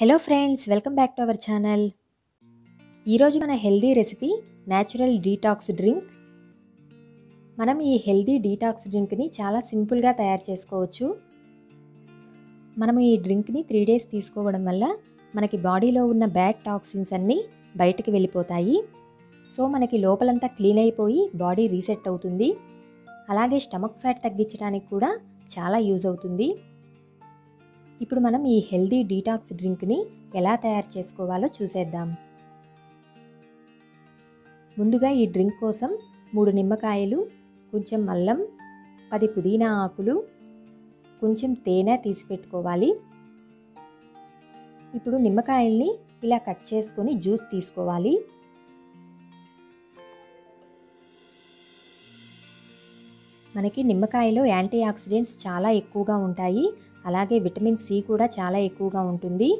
Hello friends welcome back to our channel ఈరోజు మన healthy recipe natural detox drink మనం ఈ హెల్దీ డీటాక్స్ డ్రింక్ని చాలా సింపుల్గా తయారు చేసుకోవచ్చు. మనం ఈ డ్రింక్ని త్రీ డేస్ తీసుకోవడం వల్ల మనకి బాడీలో ఉన్న బ్యాడ్ టాక్సిన్స్ అన్నీ బయటకు వెళ్ళిపోతాయి. సో మనకి లోపలంతా క్లీన్ అయిపోయి బాడీ రీసెట్ అవుతుంది. అలాగే స్టమక్ ఫ్యాట్ తగ్గించడానికి కూడా చాలా యూజ్ అవుతుంది. ఇప్పుడు మనం ఈ హెల్దీ డీటాక్స్ డ్రింక్ని ఎలా తయారు చేసుకోవాలో చూసేద్దాం. ముందుగా ఈ డ్రింక్ కోసం మూడు నిమ్మకాయలు కొంచెం అల్లం పది పుదీనా ఆకులు కొంచెం తేనె తీసి పెట్టుకోవాలి. ఇప్పుడు నిమ్మకాయల్ని ఇలా కట్ చేసుకొని జ్యూస్ తీసుకోవాలి. మనకి నిమ్మకాయలో యాంటీ ఆక్సిడెంట్స్ చాలా ఎక్కువగా ఉంటాయి. అలాగే విటమిన్ సి కూడా చాలా ఎక్కువగా ఉంటుంది.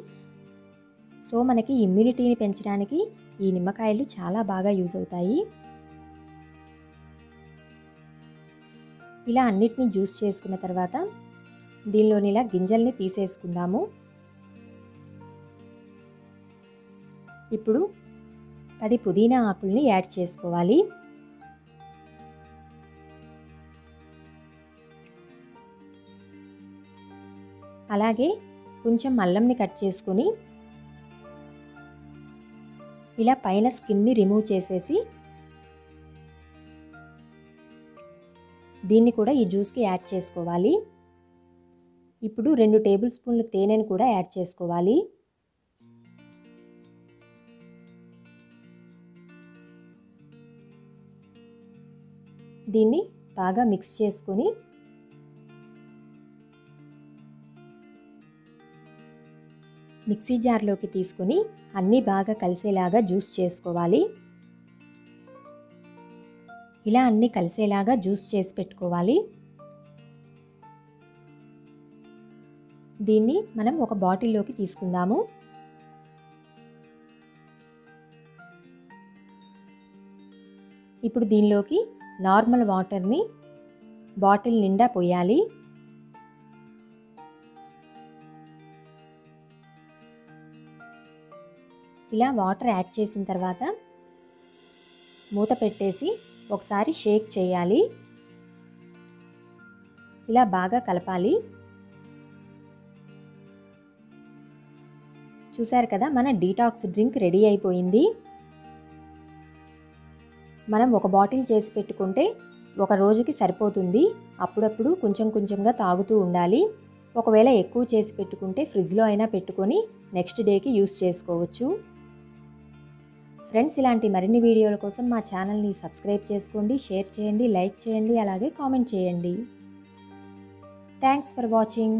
సో మనకి ఇమ్యూనిటీని పెంచడానికి ఈ నిమ్మకాయలు చాలా బాగా యూజ్ అవుతాయి. ఇలా అన్నిటినీ జ్యూస్ చేసుకున్న తర్వాత దీనిలోని ఇలా గింజల్ని తీసేసుకుందాము. ఇప్పుడు పది పుదీనా ఆకుల్ని యాడ్ చేసుకోవాలి. అలాగే కొంచెం అల్లంని కట్ చేసుకొని ఇలా పైన స్కిన్ని రిమూవ్ చేసేసి దీన్ని కూడా ఈ జ్యూస్కి యాడ్ చేసుకోవాలి. ఇప్పుడు రెండు టేబుల్ స్పూన్లు తేనెను కూడా యాడ్ చేసుకోవాలి. దీన్ని బాగా మిక్స్ చేసుకొని మిక్సీ జార్లోకి తీసుకొని అన్నీ బాగా కలిసేలాగా జ్యూస్ చేసుకోవాలి. ఇలా అన్నీ కలిసేలాగా జ్యూస్ చేసి పెట్టుకోవాలి. దీన్ని మనం ఒక బాటిల్లోకి తీసుకుందాము. ఇప్పుడు దీనిలోకి నార్మల్ వాటర్ని బాటిల్ నిండా పోయాలి. ఇలా వాటర్ యాడ్ చేసిన తర్వాత మూత పెట్టేసి ఒకసారి షేక్ చేయాలి. ఇలా బాగా కలపాలి. చూసారు కదా మన డీటాక్స్ డ్రింక్ రెడీ అయిపోయింది. మనం ఒక బాటిల్ చేసి పెట్టుకుంటే ఒక రోజుకి సరిపోతుంది. అప్పుడప్పుడు కొంచెం కొంచెంగా తాగుతూ ఉండాలి. ఒకవేళ ఎక్కువ చేసి పెట్టుకుంటే ఫ్రిడ్జ్లో అయినా పెట్టుకొని నెక్స్ట్ డేకి యూస్ చేసుకోవచ్చు. ఫ్రెండ్స్ ఇలాంటి మరిన్ని వీడియోల కోసం మా ఛానల్ని సబ్స్క్రైబ్ చేసుకోండి షేర్ చేయండి లైక్ చేయండి అలాగే కామెంట్ చేయండి. Thanks for watching.